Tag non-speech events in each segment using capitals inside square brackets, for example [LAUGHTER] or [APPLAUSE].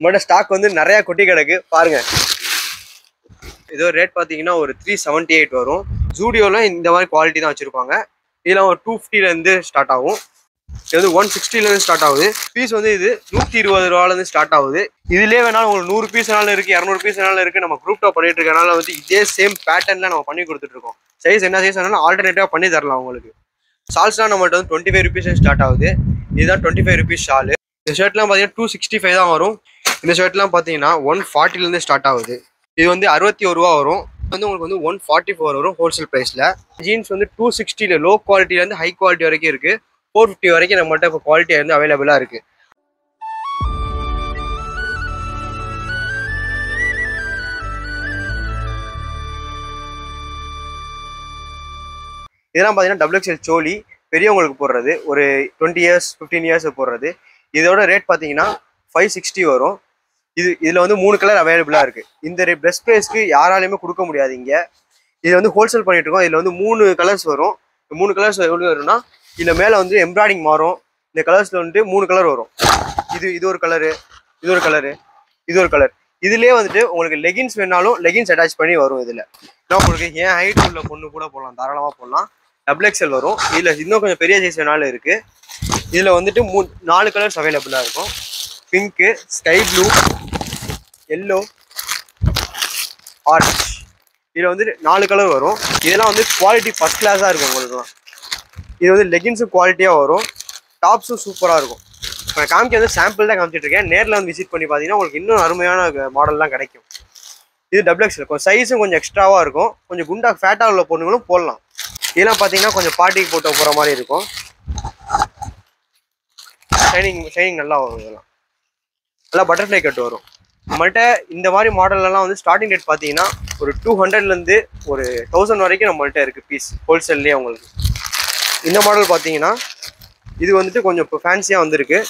உங்களோட ஸ்டாக் வந்து நிறைய கொட்டி கிடக்கு. பாருங்க. இதோ ரேட் பார்த்தீங்கன்னா ஒரு த்ரீ செவன்ட்டி எயிட் வரும். ஜூடியோவில் இந்த மாதிரி குவாலிட்டி தான் வச்சுருப்பாங்க. இதெல்லாம் ஒரு டூ ஃபிஃப்டிலேருந்து ஸ்டார்ட் ஆகும். இது வந்து ஒன் சிக்ஸ்டிலேருந்து ஸ்டார்ட் ஆகுது. பீஸ் வந்து இது நூற்றி இருபது ரூபாலேருந்து ஸ்டார்ட் ஆகுது. இதுலேயே வேணாலும் உங்களுக்கு நூறு பீஸ் வேணாலும் இருக்குது இரநூறு பீஸ் வேணாலும் இருக்குது நம்ம குரூப் டாப் பண்ணிட்டு இருக்கனால வந்து இதே சேம் பேட்டர்னில் நம்ம பண்ணி கொடுத்துட்ருக்கோம் சைஸ் என்ன சைஸ் வேணாலும் ஆல்டர்னேட்டிவாக பண்ணி தரலாம் உங்களுக்கு. ஷால்ஸ்லாம் நம்மள்ட்ட வந்து டுவெண்ட்டி ஃபைவ் ருபீஸ் ஸ்டார்ட் ஆகுது. இதுதான் டுவெண்ட்டி ஃபைவ் ருபீஸ் ஷால் இந்த ஷர்ட்லாம் பார்த்தீங்கன்னா டூ சிக்ஸ்டி ஃபைவ் தான் வரும். இந்த ஷர்ட்லாம் பார்த்தீங்கன்னா ஒன் ஃபார்ட்டிலேருந்து ஸ்டார்ட் ஆகுது. இது வந்து அறுபத்தி ஒரு ரூபா வரும். வந்து உங்களுக்கு வந்து ஒன் ஃபார்ட்டி ஃபோர் வரும் ஹோல்சேல் ப்ரைஸில் ஜீன்ஸ் வந்து டூ சிக்ஸ்டியில் லோ குவாலிட்டியிலேருந்து ஹை குவாலிட்டி வரைக்கும் இருக்குது ஃபோர் ஃபிஃப்டி வரைக்கும் நம்மள்ட்ட இப்போ குவாலிட்டி வந்து அவைலபிளாக இருக்குது இதெல்லாம் பார்த்தீங்கன்னா டபுள் எக்ஸ்எல் சோலி பெரியவங்களுக்கு போடுறது. ஒரு டுவெண்ட்டி இயர்ஸ் ஃபிஃப்டீன் இயர்ஸ் போடுறது. இதோட ரேட் பார்த்தீங்கன்னா ஃபைவ் சிக்ஸ்டி வரும். இது இதில் வந்து மூணு கலர் அவைலபிளாக இருக்குது இந்த பெஸ்ட் ப்ரைஸ்க்கு யாராலையுமே கொடுக்க முடியாது இங்கே. இது வந்து ஹோல்சேல் பண்ணிட்டு இருக்கோம். இதில் வந்து மூணு கலர்ஸ் வரும். மூணு கலர்ஸ் எவ்வளோ வரும்னா இதில் மேலே வந்து எம்ப்ராய்டிங் மாறும். இந்த கலர்ஸில் வந்துட்டு மூணு கலர் வரும். இது இது ஒரு கலரு இது ஒரு கலரு இது ஒரு கலர் இதுலேயே வந்துட்டு உங்களுக்கு லெகின்ஸ் வேணாலும் லெகின்ஸ் அட்டாச் பண்ணி வரும் இதில். நான் உங்களுக்கு ஏன் ஹைட் உள்ள பொண்ணு கூட போடலாம். தாராளமாக போடலாம். டபுள் எக்ஸ்எல் வரும். இதில் இன்னும் கொஞ்சம் பெரிய சைஸ் வேணாலும் இருக்குது இதில் வந்துட்டு மூ நாலு கலர்ஸ் அவைலபிளாக இருக்கும். Pink sky blue yellow orange இதில் வந்து நாலு கலர் வரும். இதெல்லாம் வந்து குவாலிட்டி ஃபஸ்ட் கிளாஸாக இருக்கும் உங்களுக்குலாம் இது வந்து லெகின்ஸும் குவாலிட்டியாக வரும். டாப்ஸும் சூப்பராக இருக்கும். இப்போ நான் காமிக்க வந்து சாம்பிள் தான் காமிச்சிட்டு இருக்கேன். நேரில் வந்து விசிட் பண்ணி பார்த்தீங்கன்னா உங்களுக்கு இன்னும் அருமையான மாடல்லாம் கிடைக்கும். இது டபுள் எக்ஸ் இருக்கும். சைஸும் கொஞ்சம் எக்ஸ்ட்ராவாக இருக்கும். கொஞ்சம் குண்டா ஃபேட்டாக உள்ள பொண்ணுங்களும் போடலாம். இதெல்லாம் பார்த்தீங்கன்னா கொஞ்சம் பார்ட்டிக்கு போட்டு போகிற மாதிரி இருக்கும். ஷைனிங் ஷைனிங் நல்லா வரும் இதெல்லாம். நல்லா பட்டர்ஃப்ளை கட் வரும். நம்மள்ட்ட இந்த மாதிரி மாடல்லலாம் வந்து ஸ்டார்டிங் ரேட் பார்த்தீங்கன்னா ஒரு டூ ஹண்ட்ரட்லேருந்து ஒரு தௌசண்ட் வரைக்கும் நம்மள்ட்ட இருக்குது பீஸ் ஹோல்சேல்லே உங்களுக்கு. இந்த மாடல் பார்த்தீங்கன்னா இது வந்துட்டு கொஞ்சம் இப்போ ஃபேன்சியாக வந்திருக்கு.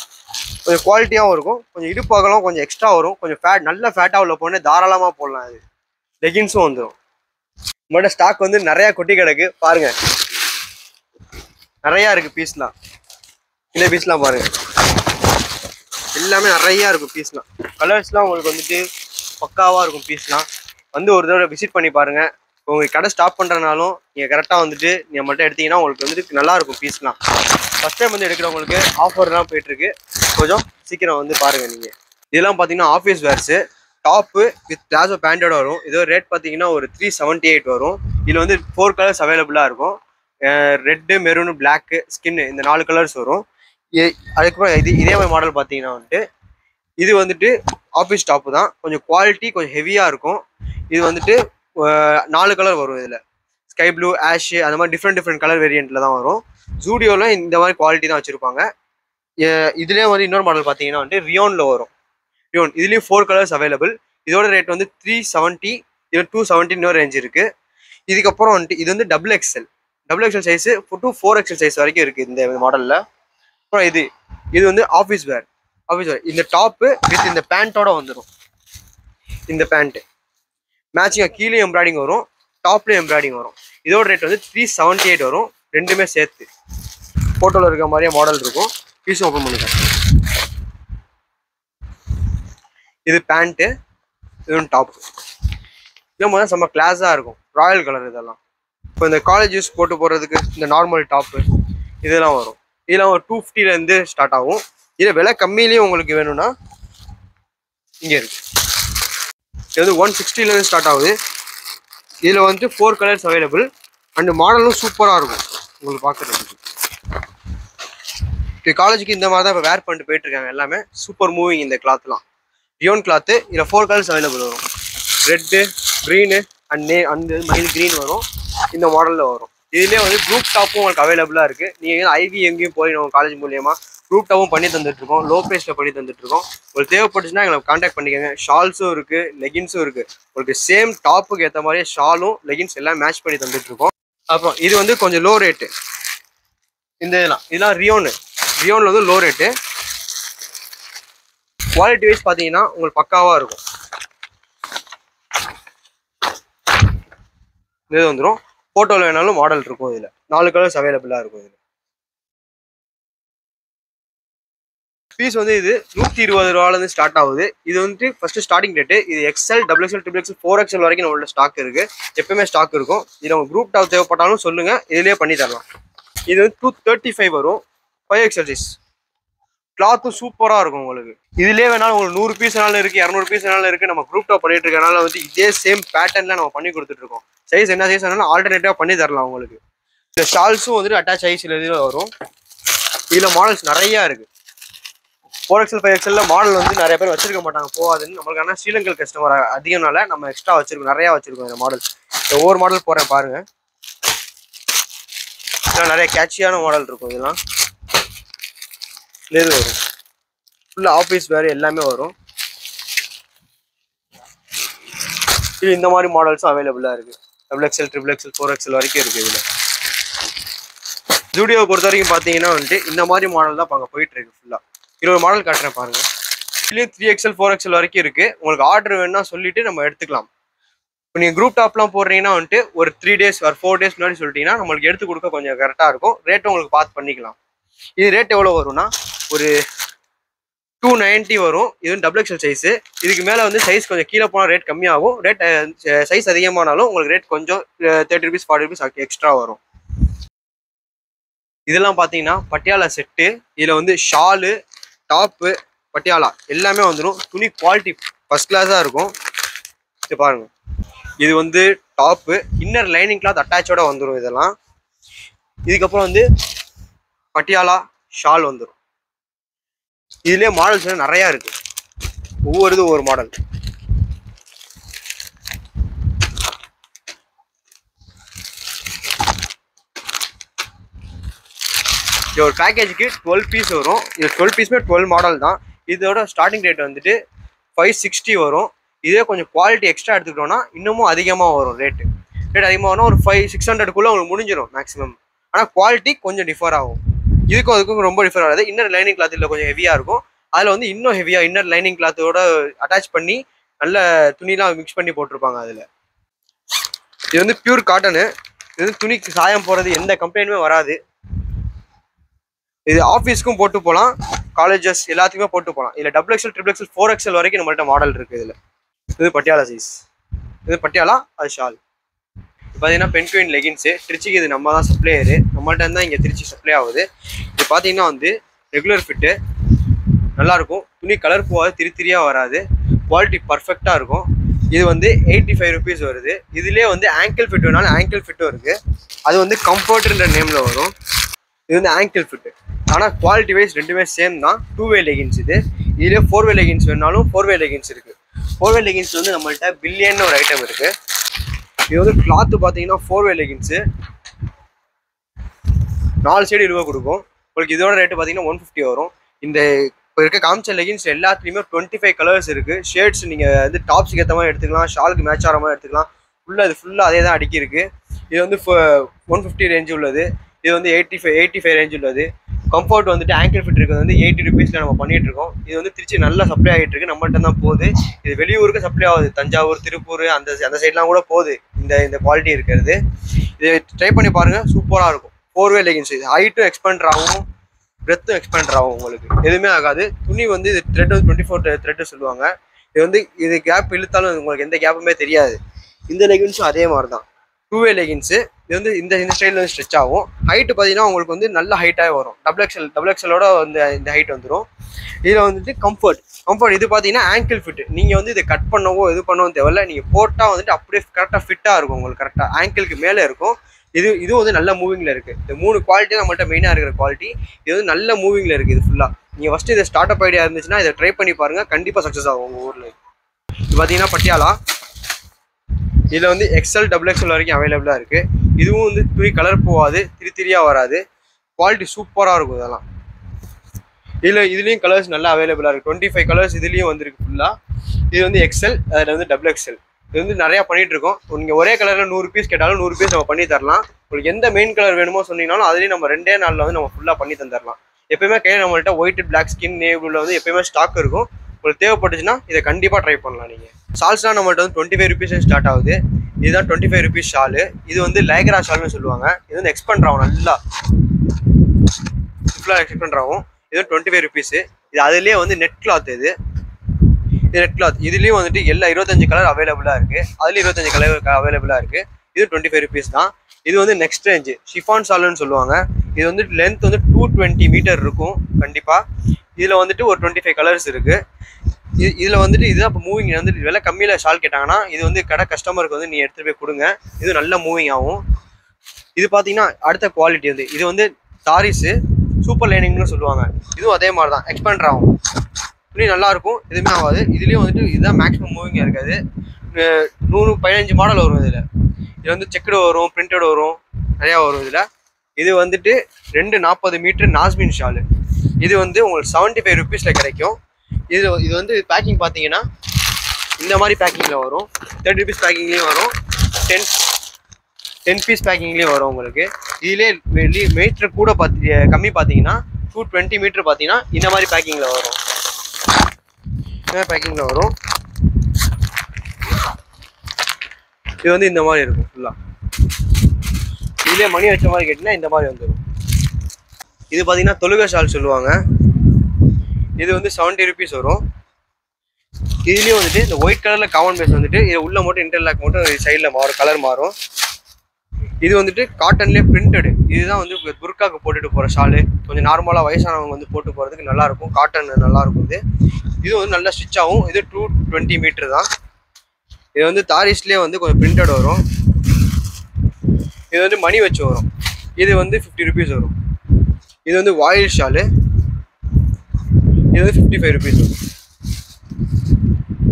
கொஞ்சம் குவாலிட்டியாகவும் இருக்கும். கொஞ்சம் இடுப்பு கொஞ்சம் எக்ஸ்ட்ரா வரும். கொஞ்சம் ஃபேட் நல்ல ஃபேட்டாக உள்ள போனே தாராளமாக போடலாம் இது. லெகின்ஸும் வந்துடும் நம்மள்ட்ட ஸ்டாக் வந்து நிறையா கொட்டி கிடக்கு. பாருங்கள் நிறையா இருக்குது பீஸ்லாம் இந்த பீஸ்லாம் பாருங்கள் எல்லாமே நிறையா இருக்கும் பீஸ்லாம் கலர்ஸ்லாம் உங்களுக்கு வந்துட்டு பக்காவாக இருக்கும் பீஸ்லாம் வந்து ஒரு தடவை விசிட் பண்ணி பாருங்கள் உங்களுக்கு கடை ஸ்டாப் பண்ணுறனாலும் நீங்கள் கரெக்டாக வந்துட்டு நீங்கள் மட்டும் எடுத்தீங்கன்னா உங்களுக்கு வந்துட்டு நல்லாயிருக்கும் பீஸ்லாம் ஃபஸ்ட் டைம் வந்து எடுக்கிறவங்களுக்கு ஆஃபர்லாம் போயிட்டுருக்கு. கொஞ்சம் சீக்கிரம் வந்து பாருங்கள் நீங்கள் இதெல்லாம் பார்த்தீங்கன்னா office wear top with palazzo பேண்டோட வரும். இதோ ரேட் பார்த்தீங்கன்னா ஒரு த்ரீ செவன்ட்டி எயிட் வரும். இதில் வந்து ஃபோர் கலர்ஸ் அவைலபிளாக இருக்கும். ரெட்டு மெரூனு பிளாக்கு ஸ்கின்னு இந்த நாலு கலர்ஸ் வரும். அதுக்கப்புறம் இது இதே மாதிரி மாடல் பார்த்தீங்கன்னா வந்துட்டு இது வந்துட்டு ஆஃபீஸ் டாப்பு தான். கொஞ்சம் குவாலிட்டி கொஞ்சம் ஹெவியாக இருக்கும். இது வந்துட்டு நாலு கலர் வரும் இதில். ஸ்கை ப்ளூ ஆஷ் அந்த மாதிரி டிஃப்ரெண்ட் டிஃப்ரெண்ட் கலர் வேரியண்ட்டில் தான் வரும். ஜூடியோவில் இந்த மாதிரி குவாலிட்டி தான் வச்சுருப்பாங்க. இதுலேயே வந்து இன்னொரு மாடல் பார்த்தீங்கன்னா வந்துட்டு ரியோனில் வரும். ரியோன் இதுலேயும் ஃபோர் கலர்ஸ் அவைலபிள் இதோட ரேட் வந்து த்ரீ செவன்ட்டி இது டூ செவன்ட்டி இன்னொரு ரேஞ்ச் இருக்குது இதுக்கப்புறம் வந்துட்டு இது வந்து double XL double XL size two four XL size வரைக்கும் இருக்குது இந்த மாடலில் அப்புறம் இது இது வந்து ஆஃபீஸ் வேர் ஆஃபீஸ் வேர் இந்த டாப்பு வித் இந்த பேண்ட்டோட வந்துடும் இந்த பேண்ட்டு மேட்சிங்காக கீழே எம்ப்ராய்டிங் வரும் டாப்லேயும் எம்ப்ராய்டிங் வரும். இதோட ரேட் வந்து த்ரீ செவன்ட்டி எயிட் வரும். ரெண்டுமே சேர்த்து. ஃபோட்டோவில் இருக்க மாதிரியே மாடல் இருக்கும். பீஸும் ஓப்பன் பண்ணிக்கலாம். இது பேண்ட்டு இது டாப்பு இதே முதல்ல செம்ம கிளாஸாக இருக்கும். ராயல் கலர் இதெல்லாம். இப்போ இந்த காலேஜ் யூஸ் போட்டு போகிறதுக்கு இந்த நார்மல் டாப்பு இதெல்லாம் வரும். இதெல்லாம் ஒரு டூ ஃபிஃப்டிலேருந்து ஸ்டார்ட் ஆகும். இதில் விலை கம்மியிலேயே உங்களுக்கு வேணும்னா இங்கே இருக்கு. இது வந்து ஒன் சிக்ஸ்டிலேருந்து ஸ்டார்ட் ஆகுது. இதில் வந்து ஃபோர் கலர்ஸ் அவைலபிள் அண்டு மாடலும் சூப்பராக இருக்கும். உங்களுக்கு பார்க்குறதுக்கு இப்போ காலேஜுக்கு இந்த மாதிரி தான் இப்போ வேர் பண்ணிட்டு போயிட்டுருக்காங்க எல்லாமே. சூப்பர் மூவிங் இந்த கிளாத்லாம் பியோன் கிளாத்து இதில் ஃபோர் கலர்ஸ் அவைலபிள் வரும். ரெட்டு க்ரீனு அண்ட் நே அந்த மயில் க்ரீன் வரும். இந்த மாடலில் வரும். இதுலேயே வந்து குரூப் டாப்பும் உங்களுக்கு அவைலபிளாக இருக்குது நீங்கள் ஐவி எங்கேயும் போய் நம்ம காலேஜ் மூலியமாக குரூப் டாப்பும் பண்ணி தந்துட்டுருக்கோம் லோ ப்ரைஸில் பண்ணி தந்துட்டுருக்கோம் உங்களுக்கு தேவைப்பட்டுச்சுன்னா எங்களை காண்டாக்ட் பண்ணிக்கோங்க. ஷால்ஸும் இருக்குது லெகின்ஸும் இருக்குது உங்களுக்கு சேம் டாப்புக்கு ஏற்ற மாதிரியே ஷாலும் லெகின்ஸ் எல்லாம் மேட்ச் பண்ணி தந்துட்டுருக்கோம் அப்புறம் இது வந்து கொஞ்சம் லோ ரேட்டு இந்த இதெல்லாம் இதெல்லாம் ரியோனு ரியோனில் வந்து லோ ரேட்டு குவாலிட்டி வைஸ் பார்த்தீங்கன்னா உங்களுக்கு பக்காவாக இருக்கும். இது வந்துடும் ஃபோட்டோவில் வேணாலும் மாடல் இருக்கும் இதில். நாலு கலர்ஸ் அவைலபிளாக இருக்கும் இதில். பீஸ் வந்து இது நூற்றி இருபது ரூபாலேருந்து ஸ்டார்ட் ஆகுது. இது வந்துட்டு ஃபஸ்ட்டு ஸ்டார்டிங் ரேட்டு இது XL double XL triple XL four XL வரைக்கும் நம்மளோட ஸ்டாக் இருக்குது எப்பவுமே ஸ்டாக் இருக்கும். இது உங்கள் குரூப் டாப் தேவைப்பட்டாலும் சொல்லுங்கள் இதிலே பண்ணி தரலாம். இது வந்து டூ தேர்ட்டி ஃபைவ் வரும் ஃபைவ் எக்ஸ்எல் சைஸ் கிளாத்தும் சூப்பராக இருக்கும் உங்களுக்கு. இதுலேயே வேணாலும் உங்களுக்கு நூறு பீஸ் வேணாலும் இருக்குது இரநூறு பீஸ் வேணாலும் இருக்குது நம்ம குரூப் டாப் பண்ணிட்டு இருக்கனால வந்து இதே சேம் பேட்டர்னில் நம்ம பண்ணி கொடுத்துட்ருக்கோம் சைஸ் என்ன சைஸ் வேணாலும் ஆல்டர்னேட்டிவாக பண்ணி தரலாம் உங்களுக்கு. இந்த ஷால்ஸும் வந்துட்டு அட்டாச் சைஸில் இதில் வரும். இதில் மாடல்ஸ் நிறையா இருக்குது ஃபோர் எக்ஸல் ஃபைவ் எக்ஸலில் மாடல் வந்து நிறைய பேர் வச்சிருக்க மாட்டாங்க. போகாதுன்னு நம்மளுக்கு ஆனால் ஸ்ரீலங்கல் கஸ்டமர் அதிகம்னால நம்ம எக்ஸ்ட்ரா வச்சிருக்கோம். நிறையா வச்சிருக்கோம் இந்த மாடல் ஒவ்வொரு மாடல் போகிறேன் பாருங்கள் இதெல்லாம் நிறைய கேட்சியான மாடல் இருக்கும் இதெல்லாம். இது வரும். ஃபுல்லாக ஆஃபீஸ் வேறு எல்லாமே வரும். இது இந்த மாதிரி மாடல்ஸும் அவைலபிளாக இருக்குது double XL triple XL four XL வரைக்கும் இருக்குது இதில். ஜூடியோவை பொறுத்த வரைக்கும் பார்த்தீங்கன்னா வந்துட்டு இந்த மாதிரி மாடல் தான் இப்போ அங்கே போயிட்டுருக்கு ஃபுல்லாக இருபது மாடல் காட்டுறேன் பாருங்கள் இதுலேயும் த்ரீ எக்ஸ்எல் ஃபோர் எக்ஸ்எல் வரைக்கும் இருக்கு. உங்களுக்கு ஆர்டர் வேணும்னா சொல்லிட்டு நம்ம எடுத்துக்கலாம். இப்போ நீங்கள் குரூப் டாப்லாம் போடுறீங்கன்னா வந்துட்டு ஒரு த்ரீ டேஸ் ஒரு ஃபோர் டேஸ் முன்னாடி சொல்லிட்டீங்கன்னா நம்மளுக்கு எடுத்து கொடுக்க கொஞ்சம் கரெக்டாக இருக்கும். ரேட்டும் உங்களுக்கு பார்த்து பண்ணிக்கலாம். இது ரேட் எவ்வளோ வரும்னா ஒரு டூ நைன்ட்டி வரும். இது டபுள் எக்ஸ்எல் சைஸு இதுக்கு மேலே வந்து சைஸ் கொஞ்சம் கீழே போனால் ரேட் கம்மியாகும். ரேட் சைஸ் அதிகமானாலும் உங்களுக்கு ரேட் கொஞ்சம் thirty rupees forty rupees extra வரும். இதெல்லாம் பார்த்தீங்கன்னா பட்டியாலா செட்டு இதில் வந்து ஷாலு டாப்பு பட்டியாலா எல்லாமே வந்துடும் துணி குவாலிட்டி ஃபர்ஸ்ட் கிளாஸாக இருக்கும். இது பாருங்கள் இது வந்து டாப்பு இன்னர் லைனிங் கிளாத் அட்டாச்சோட வந்துடும் இதெல்லாம். இதுக்கப்புறம் வந்து பட்டியாலா ஷால் வந்துடும் இதுலேயே மாடல்ஸ் நிறையா இருக்கு. ஒவ்வொரு இது ஒவ்வொரு மாடல் இது ஒரு பேக்கேஜுக்கு டுவெல் பீஸ் வரும். இது டுவெல் பீஸுமே டுவெல் மாடல் தான். இதோட ஸ்டார்டிங் ரேட் வந்துட்டு ஃபைவ் சிக்ஸ்டி வரும். இதே கொஞ்சம் குவாலிட்டி எக்ஸ்ட்ரா எடுத்துக்கிட்டோம்னா இன்னமும் அதிகமாக வரும் ரேட்டு ரேட் அதிகமாக வரும். ஒரு ஃபைவ் சிக்ஸ் ஹண்ட்ரட்குள்ளே உங்களுக்கு முடிஞ்சிடும் மேக்ஸிமம் ஆனால் குவாலிட்டி கொஞ்சம் டிஃபர் ஆகும். இதுக்கும் அதுக்கும் ரொம்ப டிஃபர் ஆகாது. இன்னர் லைனிங் கிளாத் இல்லை கொஞ்சம் ஹெவியாக இருக்கும். அதில் வந்து இன்னும் ஹெவியாக இன்னர் லைனிங் கிளாத்தோட அட்டாச் பண்ணி நல்ல துணிலாம் மிக்ஸ் பண்ணி போட்டிருப்பாங்க அதில். இது வந்து பியூர் காட்டனு இது வந்து துணிக்கு சாயம் போகிறது எந்த கம்ப்ளைண்ட்டுமே வராது. இது ஆஃபீஸ்க்கும் போட்டு போகலாம் காலேஜஸ் எல்லாத்துக்குமே போட்டு போகலாம் இதில் double XL triple XL four XL வரைக்கும் நம்மள்ட்ட மாடல் இருக்குது இதில். இது பட்டியாலா சைஸ் இது பட்டியாலா அது ஷால் பார்த்தீங்கன்னா பென்குயின் லெகின்ஸு திருச்சிக்கு இது நம்ம தான் சப்ளையரு நம்மள்ட்ட இருந்தால் இங்கே திருச்சி சப்ளை ஆகுது. இது பார்த்தீங்கன்னா வந்து ரெகுலர் ஃபிட்டு நல்லாயிருக்கும் துணி கலர் போகாது திரி திரியாக வராது. குவாலிட்டி பர்ஃபெக்டாக இருக்கும். இது வந்து எயிட்டி ஃபைவ் ருபீஸ் வருது. இதுலேயே வந்து ஆங்கிள் ஃபிட் வேணாலும் ஆங்கிள் ஃபிட்டும் இருக்குது அது வந்து கம்ஃபர்ட்ன்ற நேமில் வரும். இது வந்து ஆங்கிள் ஃபிட்டு ஆனால் குவாலிட்டி வைஸ் ரெண்டுமே சேம் தான். டூ வே லெகின்ஸ் இது. இதுலேயே ஃபோர் வே லெகின்ஸ் வேணாலும் ஃபோர் வே லெகின்ஸ் இருக்குது ஃபோர் வே லெகின்ஸ் வந்து நம்மள்ட்ட பில்லியன் ஒரு ஐட்டம் இருக்குது இது வந்து கிளாத்து பார்த்தீங்கன்னா ஃபோர் வே லெகின்ஸு நாலு சைடு இருபது கொடுக்கும். உங்களுக்கு இதோட ரேட்டு பார்த்தீங்கன்னா ஒன் ஃபிஃப்டி வரும். இந்த இப்போ இருக்க காமிச்ச லெகின்ஸ் எல்லாத்துலேயுமே டுவெண்ட்டி ஃபைவ் கலர்ஸ் இருக்குது ஷேட்ஸ் நீங்கள் வந்து டாப்ஸுக்கு ஏற்ற மாதிரி எடுத்துக்கலாம். ஷாலுக்கு மேட்ச் ஆகிற மாதிரி எடுத்துக்கலாம். ஃபுல்லாக இது ஃபுல்லாக அதே தான் அடிக்கிருக்கு இது வந்து ஒன் ஃபிஃப்டி ரேஞ்சு உள்ளது. இது வந்து eighty five eighty five range உள்ளது. கம்ஃபர்ட் வந்துட்டு ஆங்கர் ஃபிட் இருக்கிறது வந்து எயிட்டி ருபீஸில் நம்ம பண்ணிட்டு இருக்கோம் இது வந்து திருச்சி நல்லா சப்ளை ஆகிட்டு இருக்கு நம்மள்ட்ட தான் போகுது. இது வெளியூருக்கு சப்ளை ஆகுது. தஞ்சாவூர் திருப்பூர் அந்த அந்த சைட்லாம் கூட போகுது. இந்த இந்த குவாலிட்டி இருக்கிறது. இதை ட்ரை பண்ணி பாருங்கள் சூப்பராக இருக்கும். ஃபோர் வே லெகின்ஸ் இது. ஹைட்டும் எக்ஸ்பெண்டர் ஆகும். பிரெத்தும் எக்ஸ்பெண்டர் ஆகும் உங்களுக்கு. எதுவுமே ஆகாது. துணி வந்து இது த்ரெட் வந்து டுவெண்ட்டி ஃபோர் த்ரெட்டு சொல்லுவாங்க. இது வந்து இது கேப் இழுத்தாலும் உங்களுக்கு எந்த கேப்புமே தெரியாது. இந்த லெகின்ஸும் அதே மாதிரி தான் டூவே லெகின்ஸு இது வந்து இந்த இந்த ஸ்டைலில் வந்து ஸ்ட்ரெச் ஆகும். ஹைட்டு பார்த்தீங்கன்னா உங்களுக்கு வந்து நல்ல ஹைட்டாக வரும். டபுள் எக்ஸல் டபுள் எக்ஸலோட வந்து இந்த ஹைட் வந்துடும் இதில் வந்துட்டு கம்ஃபர்ட் கம்ஃபர்ட் இது பார்த்தீங்கன்னா ஆங்கிள் ஃபிட் நீங்கள் வந்து இதை கட் பண்ணவோ இது பண்ணவும் தேவையில்ல. நீங்கள் போட்டால் வந்துட்டு அப்படியே கரெக்டாக ஃபிட்டாக இருக்கும் உங்களுக்கு கரெக்டாக ஆங்கிளுக்கு மேலே இருக்கும். இது இது வந்து நல்ல மூவிங்கில் இருக்குது இந்த மூணு குவாலிட்டி நம்மள்ட்ட மெயினாக இருக்கிற குவாலிட்டி இது வந்து நல்ல மூவிங்கில் இருக்குது இது ஃபுல்லாக நீங்கள் ஃபஸ்ட்டு இதை ஸ்டார்ட் அப் ஐடியா இருந்துச்சுன்னா இதை ட்ரை பண்ணி பாருங்கள் கண்டிப்பாக சக்ஸஸ் ஆகும் உங்கள் ஊரில். இது பார்த்தீங்கன்னா பட்டியாலா. இதில் வந்து எக்ஸ்எல் டபுள் எக்ஸ்எல் வரைக்கும் அவைலபிளாக இருக்குது இதுவும் வந்து துணி கலர் போகாது திரி திரியாக வராது. குவாலிட்டி சூப்பராக இருக்கும் இதெல்லாம். இதில் இதுலேயும் கலர்ஸ் நல்லா அவைலபிளாக இருக்குது டுவெண்ட்டி ஃபைவ் கலர்ஸ் இதுலேயும் வந்துருக்கு ஃபுல்லாக இது வந்து எக்ஸ்எல் அதில் வந்து டபுள் எக்ஸ்எல் இது வந்து நிறையா பண்ணிகிட்ருக்கோம் இருக்கோம். நீங்கள் ஒரே கலரில் நூறு பீஸ் கேட்டாலும் நூறு பீஸ் நம்ம பண்ணி தரலாம். உங்களுக்கு எந்த மெயின் கலர் வேணுமோ சொன்னீங்கனாலும் அதுலேயும் நம்ம ரெண்டே நாளில் வந்து நம்ம ஃபுல்லாக பண்ணி தந்துடலாம் எப்பயுமே கையில் நம்மள்ட்ட ஒயிட் பிளாக் ஸ்கின் நேவில் வந்து எப்பயுமே ஸ்டாக் இருக்கும். உங்களுக்கு தேவைப்பட்டுச்சுன்னா இதை கண்டிப்பாக ட்ரை பண்ணலாம் நீங்கள் ஷால்ஸ்லாம் நம்மள்ட்ட வந்து டுவெண்ட்டி ஃபைவ் ருபீஸ் ஸ்டார்ட் ஆகுது. இதுதான் டுவெண்ட்டி ஃபைவ் ருபீஸ் ஷாலு இது வந்து லைக்ரா ஷால்னு சொல்லுவாங்க. இது வந்து எக்ஸ்பெண்ட் ஆகும் நல்லா. ஃபுல்லாக எக்ஸ்பெண்ட் ஆகும். இது டுவெண்ட்டி ஃபைவ் ருபீஸ் இது அதுலேயே வந்து நெட் கிளாத் இது. இது நெட் கிளாத் இதுலேயும் வந்துட்டு எல்லா இருபத்தஞ்சு கலர் அவைலபிளாக இருக்குது அதுலேயும் இருபத்தஞ்சு கலர் அவைலபிளாக இருக்குது இது டுவெண்ட்டி ஃபைவ் ருபீஸ் தான். இது வந்து நெக்ஸ்ட் ரேஞ்சு ஷிஃபான் சாலுன்னு சொல்லுவாங்க. இது வந்து லென்த் வந்து டூ டுவெண்ட்டி மீட்டர் இருக்கும் கண்டிப்பாக இதில் வந்துட்டு ஒரு டுவெண்ட்டி ஃபைவ் கலர்ஸ் இருக்குது இது இதில் வந்துட்டு இதுதான் இப்போ மூவிங் வந்துட்டு விலை கம்மியில் ஷால் கேட்டாங்கன்னா இது வந்து கடை கஸ்டமருக்கு வந்து நீ எடுத்துகிட்டு போய் கொடுங்க. இது நல்ல மூவிங் ஆகும். இது பார்த்தீங்கன்னா அடுத்த குவாலிட்டி வந்து இது வந்து தாரிஸு சூப்பர் லைனிங்னு சொல்லுவாங்க. இதுவும் அதே மாதிரி தான் எக்ஸ்பேண்ட் ஆகும். துணி நல்லாயிருக்கும் எதுவுமே ஆகாது. இதுலேயும் வந்துட்டு இதுதான் மேக்ஸிமம் மூவிங்காக இருக்காது. நூறு பதினஞ்சு மாடல் வரும் இதில். இது வந்து செக்குடு வரும் பிரிண்டட் வரும் நிறையா வரும் இதில். இது வந்துட்டு ரெண்டு நாற்பது மீட்டர் நாஸ்மின் ஷாலு இது வந்து உங்களுக்கு செவன்ட்டி ஃபைவ் ருபீஸில் கிடைக்கும். இது இது வந்து பேக்கிங் பார்த்தீங்கன்னா இந்த மாதிரி பேக்கிங்கில் வரும். தேர்ட்டி ருபீஸ் பேக்கிங்லேயும் வரும். டென் டென் பீஸ் பேக்கிங்லேயும் வரும் உங்களுக்கு. இதிலே மீட்ரு கூட பார்த்து கம்மி பார்த்தீங்கன்னா டூ டுவெண்ட்டி மீட்ரு பார்த்தீங்கன்னா இந்த மாதிரி பேக்கிங்கில் வரும். இந்த மாதிரி பேக்கிங்கில் வரும். இது வந்து இந்த மாதிரி இருக்கும் ஃபுல்லாக இதுலேயே மணி வச்ச மாதிரி கேட்டிங்கன்னா இந்த மாதிரி வந்துடும் இது பார்த்தீங்கன்னா தொழுகை ஷால் சொல்லுவாங்க. இது வந்து செவன்ட்டி ருபீஸ் வரும். இதுலேயே வந்துட்டு இந்த ஒயிட் கலரில் காமன் பேஸ் வந்துட்டு இது உள்ள மட்டும் இன்டர்லாக் மட்டும் சைடில் மாறும் கலர் மாறும். இது வந்துட்டு காட்டன்லேயே பிரிண்டடு இதுதான் வந்து புர்காக்கு போட்டுட்டு போகிற ஷாலு கொஞ்சம் நார்மலாக வயசானவங்க வந்து போட்டு போகிறதுக்கு நல்லா இருக்கும். காட்டன் நல்லா இருக்கும் இது. இது வந்து நல்லா ஸ்டிச் ஆகும் இது டூ டுவெண்ட்டி மீட்டர் தான். இது வந்து தாரிஸ்லேயே வந்து கொஞ்சம் பிரிண்டட் வரும். இது வந்து மணி வச்சு வரும். இது வந்து ஃபிஃப்டி ருபீஸ் வரும். இது வந்து வாயில் ஷாலு. இது வந்து ஃபிஃப்டி ஃபைவ் ருபீஸ் வரும்.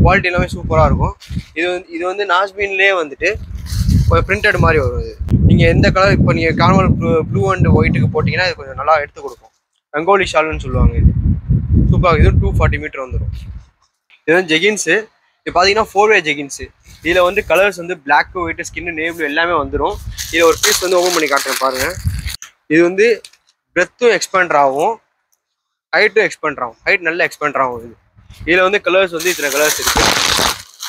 குவாலிட்டி எல்லாமே சூப்பராக இருக்கும். இது வந்து இது வந்து நாஸ்பீன்லேயே வந்துட்டு கொஞ்சம் பிரிண்டட் மாதிரி வரும் இது. நீங்கள் எந்த கலர் இப்போ நீங்கள் கார்மல் ப்ளூ ப்ளூ அண்ட் ஒயிட்டுக்கு போட்டிங்கன்னா இது கொஞ்சம் நல்லா எடுத்து கொடுக்கும். ரங்கோலி ஷால்னு சொல்லுவாங்க இது. சூப்பராக இது டூ ஃபார்ட்டி மீட்டர் வந்துடும் இது வந்து ஜெகின்ஸு இது பார்த்தீங்கன்னா ஃபோர் வே ஜெகின்ஸு இதில் வந்து கலர்ஸ் வந்து பிளாக் ஒயிட் ஸ்கின் நேபிள் எல்லாமே வந்துடும் இதில் ஒரு பீஸ் வந்து ஓப்பன் பண்ணி காட்டுறேன் பாருங்கள் இது வந்து பிரெத்தும் எக்ஸ்பேண்ட் ஆகும். ஹைட்டும் எக்ஸ்பேண்ட் ஆகும். ஹைட் நல்லா எக்ஸ்பேண்ட் ஆகும் இது. இதில் வந்து கலர்ஸ் வந்து இத்தனை கலர்ஸ் இருக்குது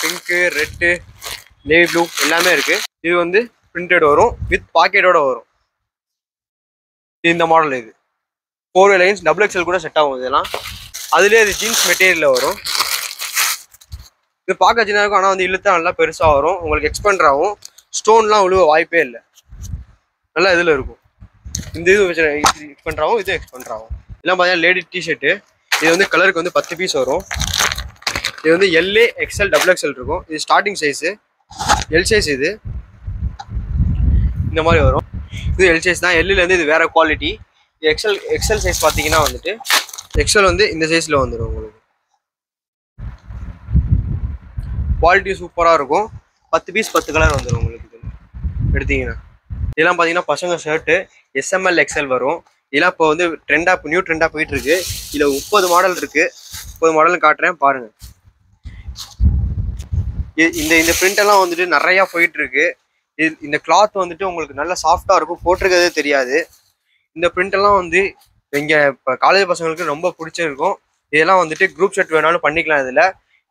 பிங்க்கு ரெட்டு நேவி ப்ளூ எல்லாமே இருக்குது இது வந்து பிரிண்டட் வரும். வித் பாக்கெட்டோட வரும். இது இந்த மாடல் இது. ஃபோர் லைன்ஸ் டபுள் எக்ஸல் கூட செட் ஆகும் இதெல்லாம். அதுலேயே அது ஜீன்ஸ் மெட்டீரியலில் வரும். இது பார்க்க சின்ன இருக்கும் ஆனால் வந்து இழுத்தா நல்லா பெருசாக வரும். உங்களுக்கு எக்ஸ்பெண்ட் ஆகும். ஸ்டோன்லாம் விழுவ வாய்ப்பே இல்லை. நல்லா இதில் இருக்கும். இந்த இது எக்ஸ்பெண்ட் ஆகும் இது எக்ஸ்பெண்ட் ஆகும். இதெல்லாம் பார்த்தீங்கன்னா லேடி டிஷர்ட்டு இது வந்து கலருக்கு வந்து பத்து பீஸ் வரும். இது வந்து எல்ஏ எக்ஸ்எல் டபுள் எக்ஸ்எல் இருக்கும். இது ஸ்டார்டிங் சைஸு எல் சைஸ் இது. இந்த மாதிரி வரும். இது எல் சைஸ் தான். எல்லுலேருந்து இது வேறு குவாலிட்டி எக்ஸல் எக்ஸல் சைஸ் பார்த்தீங்கன்னா வந்துட்டு எக்ஸல் வந்து இந்த சைஸில் வந்துடும் உங்களுக்கு. குவாலிட்டி சூப்பராக இருக்கும். பத்து பீஸ் பத்து கலர் வந்துடும் உங்களுக்கு எடுத்தீங்கன்னா. இதெல்லாம் பார்த்தீங்கன்னா பசங்க ஷர்ட்டு எஸ்எம்எல் எக்ஸ்எல் வரும். இதெல்லாம் இப்போ வந்து ட்ரெண்டாக இப்போ நியூ ட்ரெண்டாக போயிட்டு இருக்கு இதில் முப்பது மாடல் இருக்கு. முப்பது மாடல் காட்டுறேன் பாருங்க. இந்த இந்த print எல்லாம் வந்துட்டு நிறையா போயிட்டு இருக்கு இது இந்த கிளாத் வந்துட்டு உங்களுக்கு நல்ல சாஃப்டாக இருக்கும். போட்டிருக்கிறதே தெரியாது. இந்த பிரிண்டெல்லாம் எல்லாம் வந்து இங்கே இப்போ காலேஜ் பசங்களுக்கு ரொம்ப பிடிச்சிருக்கும். இதெல்லாம் வந்துட்டு குரூப் ஷர்ட் வேணாலும் பண்ணிக்கலாம் இதில்.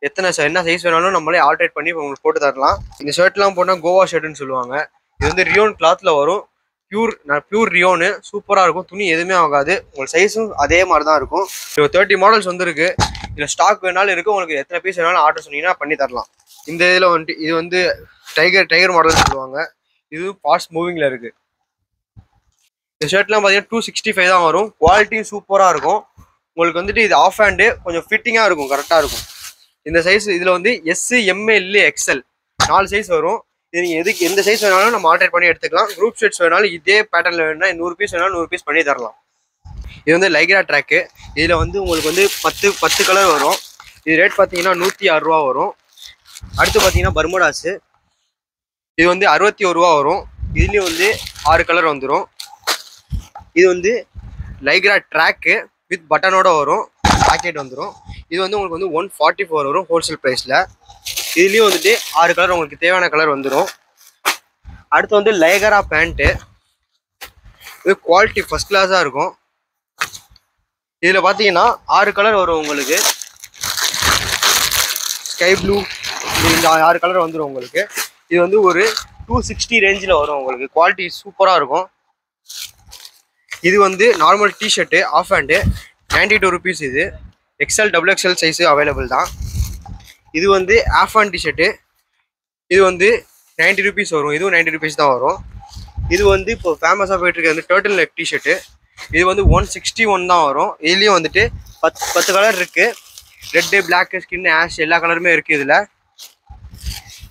எத்தனை என்ன சைஸ் வேணாலும் நம்மளே ஆல்ட்ரேட் பண்ணி உங்களுக்கு போட்டு தரலாம். இந்த ஷர்ட்லாம் போனால் கோவா ஷர்ட்னு சொல்லுவாங்க. இது வந்து ரியோன் கிளாத்தில் வரும். பியூர் பியூர் ரியோனு சூப்பராக இருக்கும். துணி எதுவுமே ஆகாது. உங்களுக்கு சைஸும் அதே மாதிரி தான் இருக்கும். இப்போ தேர்ட்டி மாடல்ஸ் வந்துருக்கு. இதில் ஸ்டாக் வேணாலும் இருக்குது உங்களுக்கு எத்தனை பீஸ் வேணாலும் ஆர்டர் சொன்னீங்கன்னா பண்ணி தரலாம். இந்த இதில் வந்துட்டு இது வந்து டைகர் டைகர் மாடல்னு சொல்லுவாங்க. இது ஃபாஸ்ட் மூவிங்கில் இருக்குது இந்த ஷர்ட்லாம் பார்த்தீங்கன்னா டூ சிக்ஸ்டி ஃபைவ் தான் வரும். குவாலிட்டியும் சூப்பராக இருக்கும். உங்களுக்கு வந்துட்டு இது ஆஃப் ஹேண்டு கொஞ்சம் ஃபிட்டிங்காக இருக்கும். கரெக்டாக இருக்கும். இந்த சைஸ் இதில் வந்து எஸ் எம்எல் எக்ஸ்எல் நாலு சைஸ் வரும். இது நீங்கள் எதுக்கு எந்த சைஸ் வேணாலும் நம்ம ஆல்டர் பண்ணி எடுத்துக்கலாம். குரூப் ஷர்ட்ஸ் வேணாலும் இதே பேட்டர்னில் வேணும்னா நூறு பீஸ் வேணாலும் நூறு பீஸ் பண்ணி தரலாம். இது வந்து லைக்ரா ட்ராக்கு இதில் வந்து உங்களுக்கு வந்து பத்து பத்து கலர் வரும். இது ரேட் பார்த்தீங்கன்னா நூற்றி ரூபா வரும். அடுத்து பார்த்தீங்கன்னா பர்முடாஸு இது வந்து அறுபத்தி ஒரு ரூபா வரும். இதுலேயும் வந்து ஆறு கலர் வந்துடும் இது வந்து லைக்ரா ட்ராக்கு வித் பட்டனோட வரும். பாக்கெட் வந்துடும் இது வந்து உங்களுக்கு வந்து ஒன் ஃபார்ட்டி ஃபோர் வரும் ஹோல்சேல் ப்ரைஸில் இதுலேயும் வந்துட்டு ஆறு கலர் உங்களுக்கு தேவையான கலர் வந்துடும் அடுத்து வந்து லைகரா பேண்ட்டு இது குவாலிட்டி ஃபஸ்ட் கிளாஸாக இருக்கும். இதில் பார்த்தீங்கன்னா ஆறு கலர் வரும் உங்களுக்கு. ஸ்கை ப்ளூ இந்த ஆறு கலர் வந்துடும் உங்களுக்கு. இது வந்து ஒரு டூ சிக்ஸ்டி ரேஞ்சில் வரும் உங்களுக்கு. குவாலிட்டி சூப்பராக இருக்கும். இது வந்து normal T shirt half hand ninety two rupees இது. XL double XL size available தான். இது வந்து ஆஃபான் டிஷர்ட்டு இது வந்து நைன்டி ருபீஸ் வரும். இதுவும் நைன்டி ருபீஸ் தான் வரும். இது வந்து இப்போ ஃபேமஸாக போயிட்டுருக்க வந்து டர்ட்டில் நெக் டிஷர்ட்டு இது வந்து ஒன் சிக்ஸ்டி ஒன் தான் வரும். இதுலேயும் வந்துட்டு பத்து பத்து கலர் இருக்குது ரெட்டு பிளாக் ஸ்கின் ஆஷ் எல்லா கலருமே இருக்குது இதில்.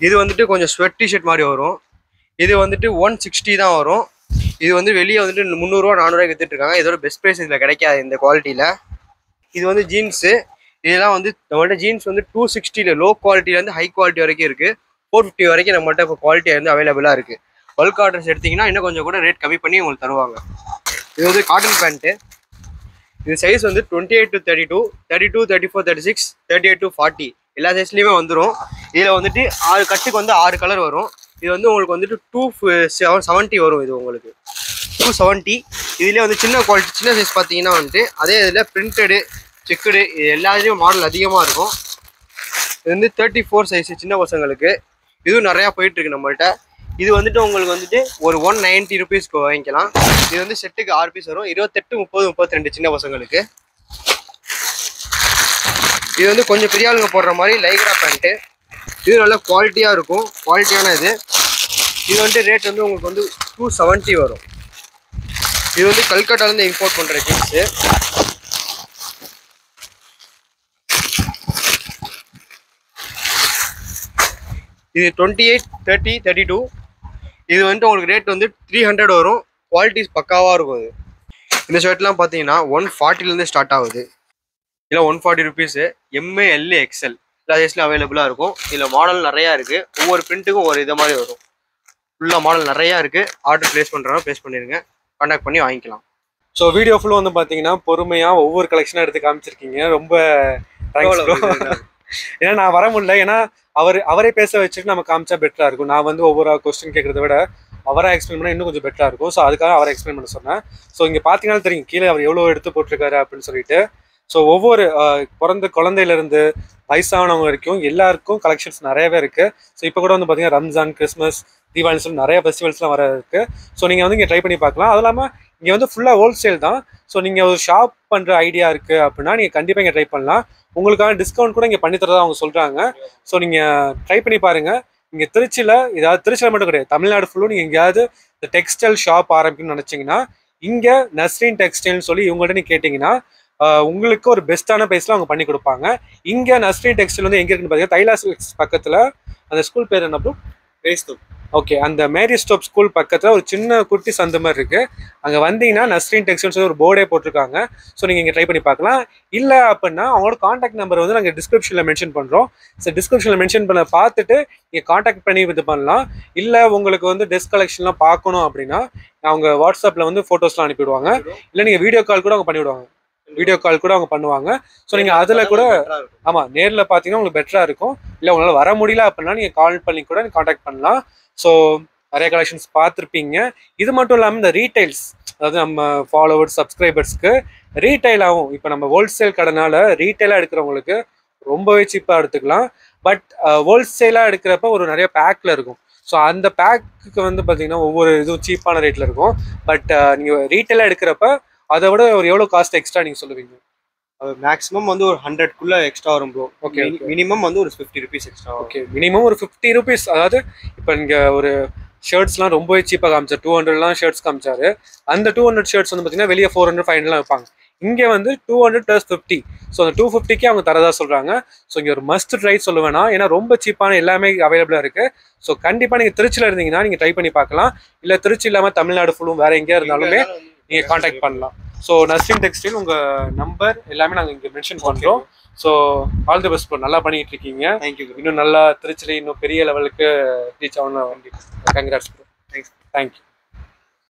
இது வந்துட்டு கொஞ்சம் ஸ்வெட் டிஷர்ட் மாதிரி வரும். இது வந்துட்டு ஒன் சிக்ஸ்டி தான் வரும். இது வந்து வெளியே வந்துட்டு முந்நூறுரூவா நானூறுரூவா வித்துட்டுருக்காங்க இதோட பெஸ்ட் ப்ரைஸ் இதில் கிடைக்காது இந்த குவாலிட்டியில் இது வந்து ஜீன்ஸு இதெல்லாம் வந்து நம்மள்ட்ட ஜீன்ஸ் வந்து டூ சிக்ஸ்டியில் லோ குவாலிட்டிலேருந்து ஹை குவாலிட்டி வரைக்கும் இருக்குது ஃபோர் ஃபிஃப்டி வரைக்கும் நம்மள்ட்ட இப்போ குவாலிட்டி வந்து அவைலபிளாக இருக்குது பல்க் ஆர்டர்ஸ் எடுத்தீங்கன்னா இன்னும் கொஞ்சம் கூட ரேட் கம்மி பண்ணி உங்களுக்கு தருவாங்க. இது வந்து காட்டன் பேண்ட்டு இது சைஸ் வந்து twenty eight to thirty two thirty two thirty four thirty six thirty eight to forty எல்லா சைஸ்லேயுமே வந்துடும் இதில் வந்துட்டு ஆறு கட்டுக்கு வந்து ஆறு கலர் வரும். இது வந்து உங்களுக்கு வந்துட்டு டூ செவன் செவன்ட்டி வரும் இது உங்களுக்கு. டூ செவன்ட்டி இதுலேயே வந்து சின்ன குவாலிட்டி சின்ன சைஸ் பார்த்தீங்கன்னா வந்துட்டு அதே இதில் பிரிண்டடு செக்குடு இது எல்லாத்துலேயும் மாடல் அதிகமாக இருக்கும். இது வந்து தேர்ட்டி ஃபோர் சைஸு சின்ன பசங்களுக்கு. இதுவும் நிறையா போயிட்டுருக்கு நம்மள்கிட்ட இது வந்துட்டு உங்களுக்கு வந்துட்டு ஒரு ஒன் நைன்ட்டி ருபீஸ்க்கு வாங்கிக்கலாம். இது வந்து செட்டுக்கு ஆறு பீஸ் வரும். இருபத்தெட்டு முப்பது முப்பத்தி ரெண்டு சின்ன பசங்களுக்கு. இது வந்து கொஞ்சம் பெரிய ஆளுங்க போடுற மாதிரி லைக்ரா பேண்ட்டு இது நல்ல குவாலிட்டியாக இருக்கும். குவாலிட்டியான இது. இது வந்துட்டு ரேட் வந்து உங்களுக்கு வந்து டூ செவன்ட்டி வரும். இது வந்து கல்கட்டாலேருந்து இம்போர்ட் பண்ணுற ஜீன்ஸு இது twenty eight thirty thirty two இது வந்துட்டு உங்களுக்கு ரேட் வந்து த்ரீ ஹண்ட்ரட் வரும். குவாலிட்டிஸ் பக்காவாக இருக்கும் அது இந்த ஷர்ட்லாம் பார்த்தீங்கன்னா ஒன் ஃபார்ட்டிலேருந்து ஸ்டார்ட் ஆகுது. இல்லை ஒன் ஃபார்ட்டி ருபீஸு எம்ஏ எல்ஏ எக்ஸ்எல் எல்லா சைஸ்லையும் அவைலபிளாக இருக்கும். இதில் மாடல் நிறையா இருக்குது ஒவ்வொரு பிரிண்ட்டுக்கும் ஒரு இதை மாதிரி வரும். ஃபுல்லாக மாடல் நிறையா இருக்குது ஆர்டர் ப்ளேஸ் பண்ணுறோம் ப்ளேஸ் பண்ணிடுங்க கான்டாக்ட் பண்ணி வாங்கிக்கலாம். ஸோ வீடியோ ஃபுல்லாக வந்து பார்த்தீங்கன்னா பொறுமையாக ஒவ்வொரு கலெக்ஷனாக எடுத்து காமிச்சிருக்கீங்க. ரொம்ப. [LAUGHS] ஏன்னா நான் வர முடியல. ஏன்னா அவர் அவரே பேச வச்சுட்டு நம்ம காமிச்சா பெட்டராக இருக்கும். நான் வந்து ஒவ்வொரு கொஸ்டின் கேட்கறத விட அவராக எக்ஸ்பிளைன் பண்ணால் இன்னும் கொஞ்சம் பெட்டராக இருக்கும். ஸோ அதுக்காக அவரை எக்ஸ்பிளைன் பண்ண சொன்னேன். ஸோ இங்கே பார்த்தீங்கன்னா தெரியும். கீழே அவர் எவ்வளோ எடுத்து போட்டிருக்காரு அப்படின்னு சொல்லிட்டு. ஸோ ஒவ்வொரு பிறந்த குழந்தையிலேருந்து வயசானவங்க வரைக்கும் எல்லாருக்கும் கலெக்ஷன்ஸ் நிறையவே இருக்குது ஸோ இப்போ கூட வந்து பார்த்தீங்கன்னா ரம்ஜான் கிறிஸ்மஸ் தீபாவளி சொல்லி நிறைய ஃபெஸ்டிவல்ஸ்லாம் வர இருக்கு ஸோ நீங்கள் வந்து இங்கே ட்ரை பண்ணி பார்க்கலாம். அது இல்லாமல் இங்கே வந்து ஃபுல்லாக ஹோல்சேல் தான். ஸோ நீங்கள் ஒரு ஷாப் பண்ணுற ஐடியா இருக்குது அப்படின்னா நீங்கள் கண்டிப்பாக இங்கே ட்ரை பண்ணலாம். உங்களுக்கான டிஸ்கவுண்ட் கூட இங்கே பண்ணித்தரதா அவங்க சொல்கிறாங்க ஸோ நீங்கள் ட்ரை பண்ணி பாருங்கள் இங்கே திருச்சியில் ஏதாவது திருச்சியில் மட்டும் கிடையாது. தமிழ்நாடு ஃபுல்லும் நீங்கள் எங்கேயாவது இந்த டெக்ஸ்டைல் ஷாப் ஆரம்பிக்கணும்னு நினச்சிங்கன்னா இங்கே நஸ்ரீன் டெக்ஸ்டைல்னு சொல்லி இவங்கள்ட்ட நீங்கள் கேட்டிங்கன்னா உங்களுக்கு ஒரு பெஸ்ட்டான ப்ரைஸில் அவங்க பண்ணி கொடுப்பாங்க. இங்கே நஸ்ரீன் டெக்ஸ்டைல் வந்து எங்கே இருக்குன்னு பார்த்தீங்கன்னா தைலாஸ் பக்கத்தில். அந்த ஸ்கூல் பேர் என்ன ப்ரோ ஓகே அந்த மேரி ஸ்டோப் ஸ்கூல் பக்கத்தில் ஒரு சின்ன குட்டி சந்து மாதிரி இருக்குது அங்கே வந்தீங்கன்னா நஸ்ரீன் டெக்ஸ்டைல்ஸ் ஒரு போர்டே போட்டிருக்காங்க. ஸோ நீங்கள் இங்கே ட்ரை பண்ணி பார்க்கலாம். இல்லை அப்படின்னா அவங்களோட காண்டாக்ட் நம்பர் வந்து நாங்கள் டிஸ்கிரிப்ஷனில் மென்ஷன் பண்ணுறோம் ஸோ டிஸ்கிரிப்ஷனில் மென்ஷன் பண்ண பார்த்துட்டு நீங்கள் காண்டாக்ட் பண்ணி இது பண்ணலாம். இல்லை உங்களுக்கு வந்து டெஸ்க் கலெக்ஷன்லாம் பார்க்கணும் அப்படின்னா அவங்க வாட்ஸ்அப்பில் வந்து ஃபோட்டோஸ்லாம் அனுப்பிவிடுவாங்க. இல்லை நீங்கள் வீடியோ கால் கூட அவங்க பண்ணிவிடுவாங்க. வீடியோ கால் கூட அவங்க பண்ணுவாங்க. ஸோ நீங்கள் அதில் கூட ஆமாம் நேரில் பார்த்தீங்கன்னா உங்களுக்கு பெட்டராக இருக்கும். இல்லை உங்களால் வர முடியல அப்படின்னா நீங்கள் கால் பண்ணி கூட காண்டாக்ட் பண்ணலாம். ஸோ நிறைய கலெக்ஷன்ஸ் பார்த்துருப்பீங்க. இது மட்டும் இல்லாமல் இந்த ரீட்டைல்ஸ் அதாவது நம்ம ஃபாலோவர்ஸ் சப்ஸ்கிரைபர்ஸ்க்கு ரீட்டைல் ஆகும் இப்போ நம்ம ஹோல்சேல் கடைனால ரீட்டைலாக எடுக்கிறவங்களுக்கு ரொம்பவே சீப்பாக எடுத்துக்கலாம். பட் ஹோல்சேலாக எடுக்கிறப்ப ஒரு நிறைய பேக்கில் இருக்கும். ஸோ அந்த பேக்குக்கு வந்து பார்த்தீங்கன்னா ஒவ்வொரு இதுவும் சீப்பான ரேட்டில் இருக்கும். பட் நீங்கள் ரீட்டைலாக எடுக்கிறப்ப அதை விட ஒரு எவ்வளோ காஸ்ட் எக்ஸ்ட்ரா நீங்கள் சொல்லுவீங்க? மேக்ஸிமம் வந்து ஒரு ஹண்ட்ரட்குள்ள எக்ஸ்ட்ரா வரும் ப்ரோ okay. மினிமம் வந்து ஒரு fifty rupees extra okay minimum ஒரு ஃபிஃப்டி ருபீஸ் அதாவது இப்போ இங்கே ஒரு ஷர்ட்ஸ்லாம் ரொம்பவே சீப்பாக காமிச்சார். டூ ஹண்ட்ரட்லாம் ஷர்ட்ஸ் காமிச்சாரு. அந்த டூ ஹண்ட்ரட் ஷர்ட்ஸ் வந்து பார்த்தீங்கன்னா வெளியே ஃபோர் ஹண்ட்ரட் ஃபைவ் ஹண்ட்ரட்லாம் வைப்பாங்க. இங்கே வந்து two hundred plus fifty so அந்த டூ ஃபிஃப்டிக்கே அவங்க தரதா சொல்கிறாங்க ஸோ இங்கே ஒரு மஸ்ட் ட்ரை சொல்லுவேன்னா ஏன்னா ரொம்ப சீப்பான எல்லாமே அவைலபிளாக இருக்குது ஸோ கண்டிப்பாக நீங்கள் திருச்சியில் இருந்தீங்கன்னா நீங்கள் ட்ரை பண்ணி பார்க்கலாம். இல்லை திருச்சி இல்லாமல் தமிழ்நாடு ஃபுல்லும் வேறு எங்கேயா இருந்தாலுமே நீங்கள் காண்டாக்ட் பண்ணலாம். ஸோ நர்சிங் டெக்ஸ்டைல் உங்கள் நம்பர் எல்லாமே நாங்கள் இங்கே மென்ஷன் பண்ணுறோம் ஸோ ஆல் தி பெஸ்ட் நல்லா பண்ணிட்டு இருக்கீங்க. தேங்க்யூ இன்னும் நல்லா திருச்சியில் இன்னும் பெரிய லெவலுக்கு ரீச் ஆகணும் கங்க்ராட்ஸ் Thanks. தேங்க்யூ